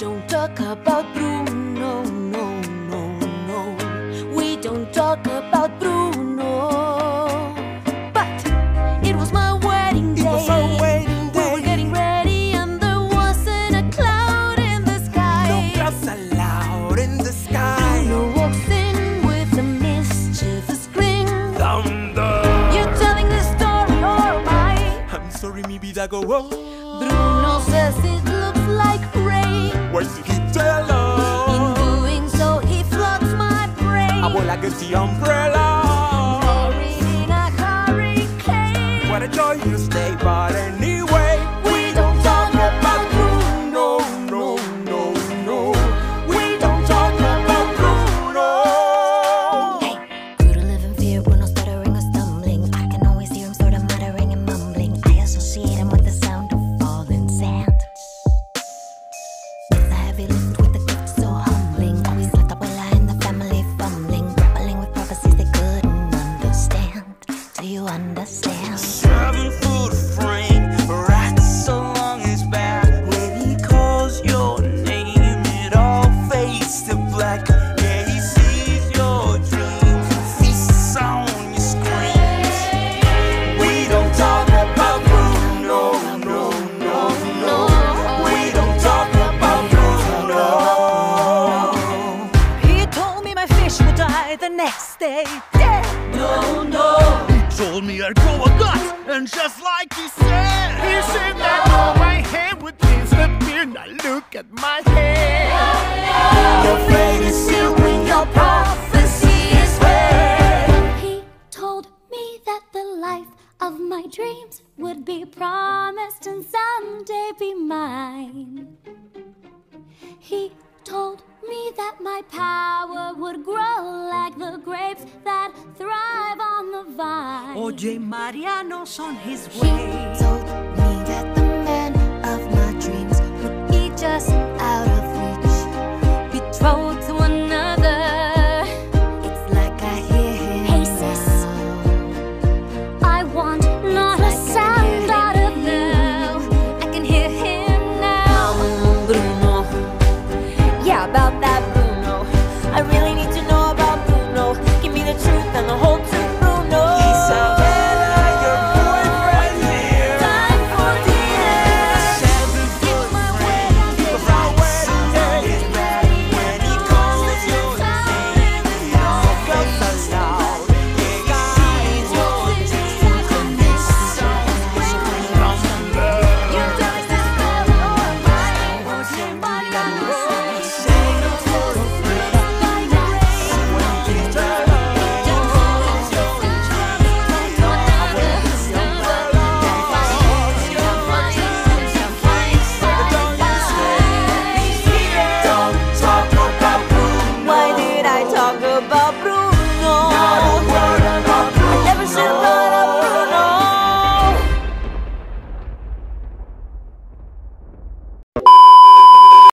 don't talk about Bruno, no, no, no. We don't talk about Bruno. But it was my wedding day. It was our wedding day. We were getting ready, and there wasn't a cloud in the sky. No clouds allowed in the sky. Bruno walks in with a mischievous grin. Thunder. You're telling this story, or am I? I'm sorry, mi vida go on. Bruno says it looks like rain. Why did he tell In doing so, he floods my brain. I Abuela gets the umbrella. Buried in a hurricane. What a joyous day, next day. Dead. No, no. He told me I'd grow a gut, and just like he said, He said that all my hair would disappear. Now look at my hair. Your fate is sealed when your prophecy is read. He told me that the life of my dreams would be promised and someday be mine. He told me that my power would grow like the grapes that thrive on the vine. OJ Mariano's on his way. He told me that the man of my dreams would be just out of reach, betrothed to another. It's like I hear him. Hey, sis, I want not a sound out of you. I can hear him now. Yeah, about that.